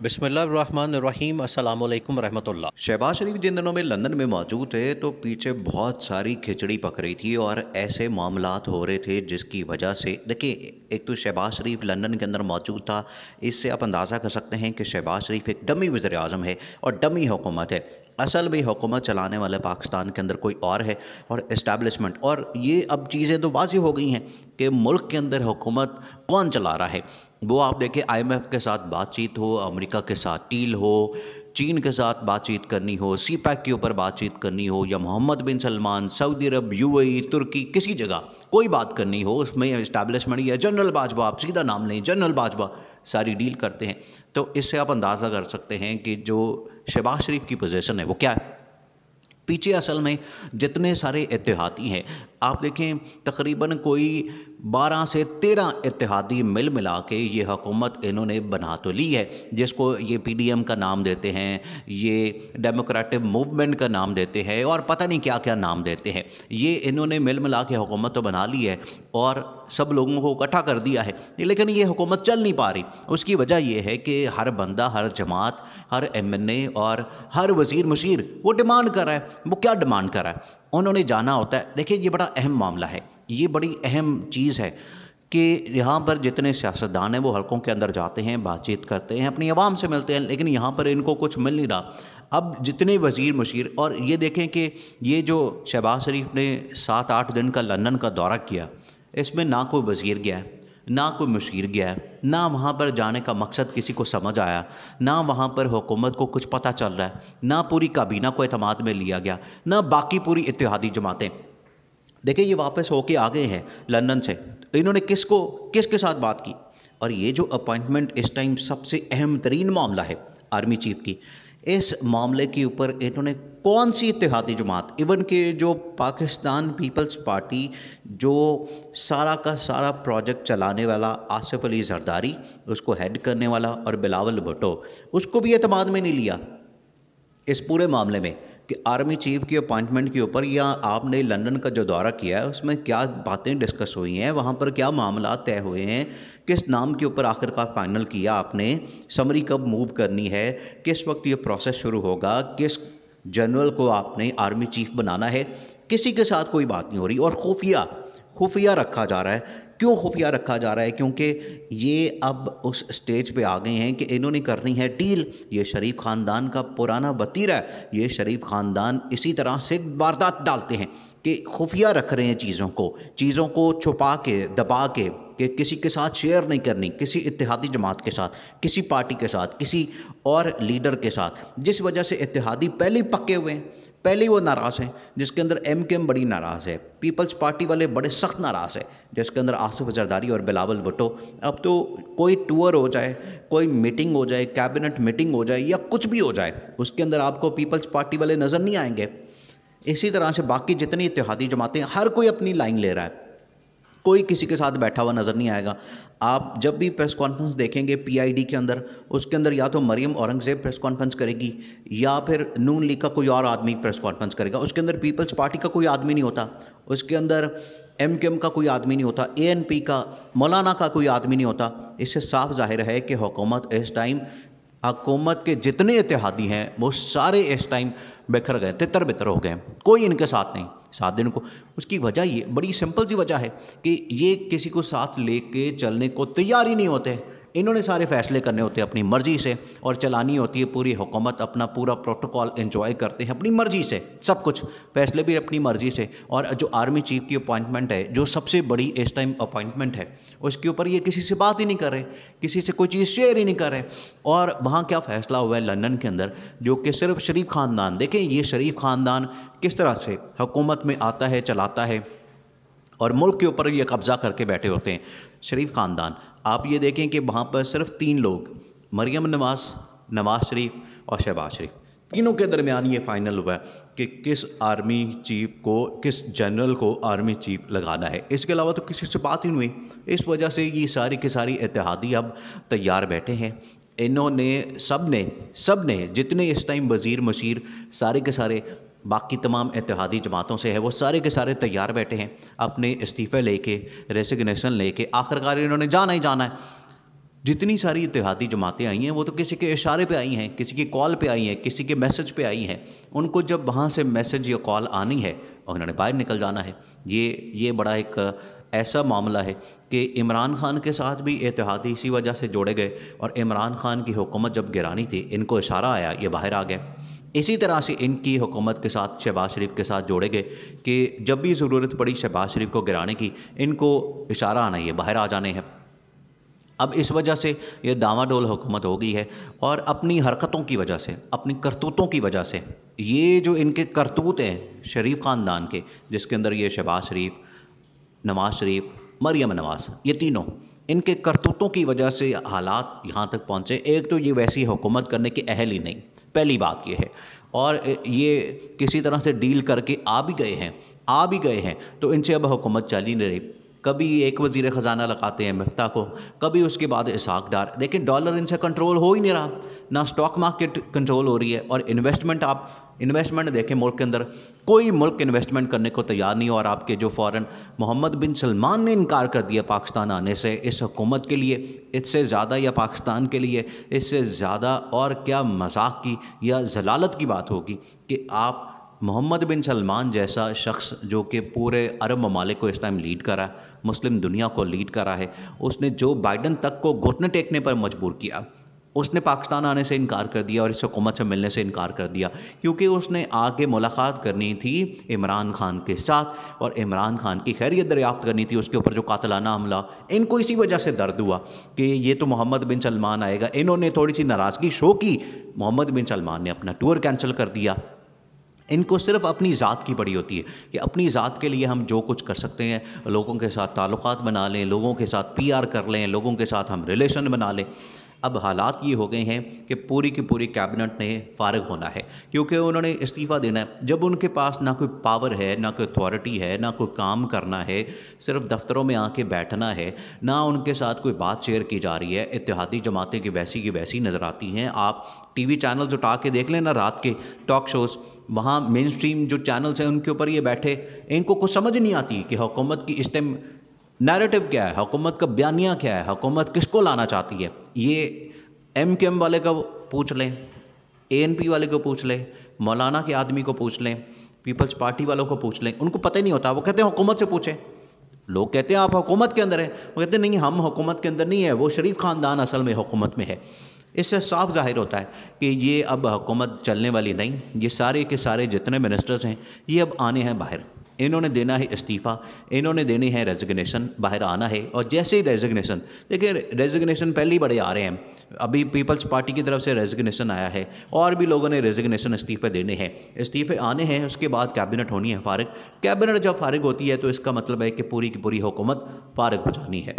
अस्सलाम वालेकुम रहमतुल्लाह। शहबाज शरीफ, जिन दिनों में लंदन में मौजूद थे तो पीछे बहुत सारी खिचड़ी पक रही थी और ऐसे मामलात हो रहे थे जिसकी वजह से, देखिए एक तो शहबाज शरीफ लंदन के अंदर मौजूद था। इससे आप अंदाज़ा कर सकते हैं कि शहबाज शरीफ एक डमी वज़र अजम है और डमी हुकूमत है। असल में हुकूमत चलाने वाले पाकिस्तान के अंदर कोई और है और इस्टेब्लिशमेंट और ये अब चीज़ें तो वाजी हो गई हैं कि मुल्क के अंदर हुकूमत कौन चला रहा है। वो आप देखें आईएमएफ के साथ बातचीत हो, अमेरिका के साथ डील हो चीन के साथ बातचीत करनी हो सी पैक के ऊपर बातचीत करनी हो, या Mohammed bin Salman, Saudi Arab UAE तुर्की, किसी जगह कोई बात करनी हो, उसमें इस्टेब्लिशमेंट या जनरल बाजवा, आप सीधा नाम लें जनरल बाजवा, सारी डील करते हैं। तो इससे आप अंदाज़ा कर सकते हैं कि जो शहबाज शरीफ की पोजीशन है, वो क्या है? पीछे असल में जितने सारे इतिहादी हैं, आप देखें, तकरीबन कोई बारह से तेरह इतिहादी मिल मिला के ये हुकूमत इन्होंने बना तो ली है, जिसको ये पीडीएम का नाम देते हैं, ये डेमोक्रेटिक मूवमेंट का नाम देते हैं, और पता नहीं क्या क्या नाम देते हैं। ये इन्होंने मिल मिला के हुकूमत तो बना ली है, और सब लोगों को इकट्ठा कर दिया है, लेकिन ये हुकूमत चल नहीं पा रही। उसकी वजह यह है कि हर बंदा, हर जमात, हर एम एन ए और हर वज़ीर मशीर वो डिमांड कर रहा है। वो क्या डिमांड कर रहा है? उन्होंने जाना होता है। देखिए, ये बड़ा अहम मामला है। ये बड़ी अहम चीज़ है कि यहाँ पर जितने सियासतदान हैं वो हलकों के अंदर जाते हैं, बातचीत करते हैं, अपनी आवाम से मिलते हैं, लेकिन यहाँ पर इनको कुछ मिल नहीं रहा। अब जितने वज़ीर मशीर और ये देखें कि ये जो शहबाज शरीफ ने सात आठ दिन का लंदन का दौरा किया, इसमें ना कोई वज़ीर गया, ना कोई मशीर गया, ना वहाँ पर जाने का मकसद किसी को समझ आया, ना वहाँ पर हुकूमत को कुछ पता चल रहा है, ना पूरी काबीना को अतमाद में लिया गया, ना बाकी पूरी इतिहादी जमातें। देखिए, ये वापस होके आ गए हैं लंदन से। इन्होंने किसको, किसके साथ बात की? और ये जो अपॉइंटमेंट इस टाइम सबसे अहम तरीन मामला है आर्मी चीफ की, इस मामले के ऊपर इन्होंने कौन सी इतिहादी जमात, इवन के जो पाकिस्तान पीपल्स पार्टी, जो सारा का सारा प्रोजेक्ट चलाने वाला आसिफ अली जरदारी, उसको हेड करने वाला और बिलावल भुट्टो, उसको भी अतमाद में नहीं लिया। इस पूरे मामले में कि आर्मी चीफ की अपॉइंटमेंट के ऊपर या आपने लंदन का जो दौरा किया है, उसमें क्या बातें डिस्कस हुई हैं, वहाँ पर क्या मामला तय हुए हैं, किस नाम के ऊपर आखिरकार फाइनल किया आपने, समरी कब मूव करनी है, किस वक्त ये प्रोसेस शुरू होगा, किस जनरल को आपने आर्मी चीफ बनाना है, किसी के साथ कोई बात नहीं हो रही, और खुफिया खुफिया रखा जा रहा है। क्यों खुफिया रखा जा रहा है? क्योंकि ये अब उस स्टेज पे आ गए हैं कि इन्होंने करनी है डील ये शरीफ ख़ानदान का पुराना बतीरा है। ये शरीफ ख़ानदान इसी तरह से वारदात डालते हैं कि खुफिया रख रहे हैं चीज़ों को। चीज़ों को छुपा के, दबा के कि किसी के साथ शेयर नहीं करनी, किसी इतिहादी जमात के साथ, किसी पार्टी के साथ, किसी और लीडर के साथ। जिस वजह से इतिहादी पहले पक्के हुए हैं, पहले ही वो नाराज़ हैं, जिसके अंदर एम के एम बड़ी नाराज़ है पीपल्स पार्टी वाले बड़े सख्त नाराज़ है, जिसके अंदर आसिफ जरदारी और बिलावल भुट्टो। अब तो कोई टूर हो जाए, कोई मीटिंग हो जाए कैबिनेट मीटिंग हो जाए या कुछ भी हो जाए, उसके अंदर आपको पीपल्स पार्टी वाले नज़र नहीं आएँगे। इसी तरह से बाकी जितनी इतिहादी जमातें, हर कोई अपनी लाइन ले रहा है। कोई किसी के साथ बैठा हुआ नज़र नहीं आएगा। आप जब भी प्रेस कॉन्फ्रेंस देखेंगे पीआईडी के अंदर, उसके अंदर या तो मरियम औरंगज़ेब प्रेस कॉन्फ्रेंस करेगी, या फिर नून लीग का कोई और आदमी प्रेस कॉन्फ्रेंस करेगा। उसके अंदर पीपल्स पार्टी का कोई आदमी नहीं होता। उसके अंदर एम के एम का कोई आदमी नहीं होता। ए एन पी का, मौलाना का कोई आदमी नहीं होता। इससे साफ़ ज़ाहिर है कि हुकूमत इस टाइम, हुकूमत के जितने इतिहादी हैं, वो सारे इस टाइम बिखर गए तितर बितर हो गए कोई इनके साथ नहीं। सात दिन को। उसकी वजह ये, बड़ी सिंपल सी वजह है कि ये किसी को साथ लेके चलने को तैयार ही नहीं होते। इन्होंने सारे फैसले करने होते हैं अपनी मर्ज़ी से, और चलानी होती है पूरी हुकूमत, अपना पूरा प्रोटोकॉल इन्जॉय करते हैं अपनी मर्ज़ी से, सब कुछ, फैसले भी अपनी मर्ज़ी से। और जो आर्मी चीफ की अपॉइंटमेंट है, जो सबसे बड़ी इस टाइम अपॉइंटमेंट है, उसके ऊपर ये किसी से बात ही नहीं कर रहे, किसी से कोई चीज़ शेयर ही नहीं कर रहे। और वहाँ क्या फ़ैसला हुआ है लंदन के अंदर, जो कि सिर्फ़ शरीफ ख़ानदान, देखें ये शरीफ ख़ानदान किस तरह से हुकूमत में आता है, चलाता है, और मुल्क के ऊपर ये कब्ज़ा करके बैठे होते हैं, शरीफ ख़ानदान। आप ये देखें कि वहाँ पर सिर्फ़ तीन लोग, मरियम नवाज़ नवाज़ शरीफ और शहबाज शरीफ। तीनों के दरमियान ये फाइनल हुआ है कि किस आर्मी चीफ को, किस जनरल को आर्मी चीफ लगाना है। इसके अलावा तो किसी से बात ही नहीं हुई। इस वजह से ये सारी की सारी इतिहादी अब तैयार बैठे हैं। इन्होंने सबने सबने जितने इस टाइम वज़ीर मशीर सारे के सारे बाकी तमाम इतिहादी जमातों से है, वो सारे के सारे तैयार बैठे हैं, अपने इस्तीफ़े लेके रेसिग्नेशन लेके, आखिरकार इन्होंने जाना ही जाना है। जितनी सारी इतिहादी जमातें आई हैं, वो तो किसी के इशारे पे आई हैं, किसी की कॉल पे आई हैं, किसी के मैसेज पे आई हैं। उनको जब वहाँ से मैसेज या कॉल आनी है, उन्होंने बाहर निकल जाना है। ये ये बड़ा एक ऐसा मामला है कि इमरान खान के साथ भी इतिहादी इसी वजह से जोड़े गए और इमरान खान की हुकूमत जब गिरानी थी, इनको इशारा आया, ये बाहर आ गए। इसी तरह से इनकी हुकूमत के साथ शहबाज शरीफ के साथ जोड़े गए कि जब भी ज़रूरत पड़ी शहबाज शरीफ को गिराने की, इनको इशारा आना ये, बाहर आ जाने हैं। अब इस वजह से ये डामाडोल हुकूमत हो गई है और अपनी हरकतों की वजह से, अपनी करतूतों की वजह से, ये जो इनके करतूत हैं शरीफ ख़ानदान के, जिसके अंदर ये शहबाज शरीफ, नवाज़ शरीफ, मरियम नवाज़, ये तीनों इनके करतूतों की वजह से हालात यहाँ तक पहुँचे। एक तो ये वैसी हुकूमत करने के अहल ही नहीं। पहली बात ये है। और ये किसी तरह से डील करके आ भी गए हैं, आ भी गए हैं तो इनसे अब हुकूमत चल ही नहीं रही। कभी एक वज़ीर ख़जाना लगाते हैं मफ्ता को, कभी उसके बाद इसाक डार। लेकिन डॉलर इनसे कंट्रोल हो ही नहीं रहा। ना स्टॉक मार्केट कंट्रोल हो रही है और इन्वेस्टमेंट आप इन्वेस्टमेंट देखें मुल्क के अंदर, कोई मुल्क इन्वेस्टमेंट करने को तैयार नहीं और आपके जो फ़ौरन मोहम्मद बिन सलमान ने इनकार कर दिया पाकिस्तान आने से, इस हुकूमत के लिए, इससे ज़्यादा या पाकिस्तान के लिए, इससे ज़्यादा और क्या मज़ाक की या जलालत की बात होगी कि आप मोहम्मद बिन सलमान जैसा शख्स जो कि पूरे अरब ममालिक को इस टाइम लीड करा मुस्लिम दुनिया को लीड करा है, उसने जो बाइडन तक को घुटने टेकने पर मजबूर किया, उसने पाकिस्तान आने से इनकार कर दिया और इस हुकूमत से मिलने से इनकार कर दिया, क्योंकि उसने आगे मुलाकात करनी थी इमरान खान के साथ और इमरान खान की खैरियत दरियाफ्त करनी थी, उसके ऊपर जो कातलाना हमला, इनको इसी वजह से दर्द हुआ कि ये तो मोहम्मद बिन सलमान आएगा। इन्होंने थोड़ी सी नाराज़गी शो की, मोहम्मद बिन सलमान ने अपना टूर कैंसिल कर दिया। इनको सिर्फ़ अपनी ज़ात की पड़ी होती है कि अपनी ज़ात के लिए हम जो कुछ कर सकते हैं, लोगों के साथ ताल्लुक़ बना लें, लोगों के साथ पीआर कर लें, लोगों के साथ हम रिलेशन बना लें। अब हालात ये हो गए हैं कि पूरी की पूरी कैबिनेट ने फारग होना है, क्योंकि उन्होंने इस्तीफ़ा देना है। जब उनके पास ना कोई पावर है, ना कोई अथॉरिटी है, ना कोई काम करना है, सिर्फ़ दफ्तरों में आके बैठना है, ना उनके साथ कोई बात शेयर की जा रही है इतिहादी जमातें की वैसी की वैसी नज़र आती हैं। आप टीवी चैनल्स उठा के देख लेना रात के टॉक शोज़ वहाँ मेन स्ट्रीम जो चैनल्स हैं उनके ऊपर ये बैठे, इनको कुछ समझ नहीं आती कि हुकूमत की इस टाइम नैरेटिव क्या है? हुकूमत का बयानिया क्या है? हुकूमत किसको लाना चाहती है? ये एम के एम वाले का पूछ लें ए एन पी वाले को पूछ लें, मौलाना के आदमी को पूछ लें पीपल्स पार्टी वालों को पूछ लें, उनको पता ही नहीं होता। वो कहते हैं, हुकूमत से पूछें। लोग कहते हैं, आप हुकूमत के अंदर हैं। वो कहते हैं, नहीं, हम हुकूमत के अंदर नहीं है। वो शरीफ ख़ानदान असल में हुकूमत में है। इससे साफ़ ज़ाहिर होता है कि ये अब हुकूमत चलने वाली नहीं। ये सारे के सारे जितने मिनिस्टर्स हैं, ये अब आने हैं बाहर। इन्होंने देना है इस्तीफ़ा, इन्होंने देनी है रेजिग्नेशन बाहर आना है। और जैसे ही रेजिग्नेशन देखिए रेजिग्नेशन पहले ही बड़े आ रहे हैं। अभी पीपल्स पार्टी की तरफ़ से रेजिग्नेशन आया है। और भी लोगों ने रेजिग्नेशन इस्तीफ़े देने हैं। इस्तीफ़े आने हैं, उसके बाद कैबिनेट होनी है फारग। कैबिनेट जब फारग होती है तो इसका मतलब है कि पूरी की पूरी हुकूमत फारग हो जानी है।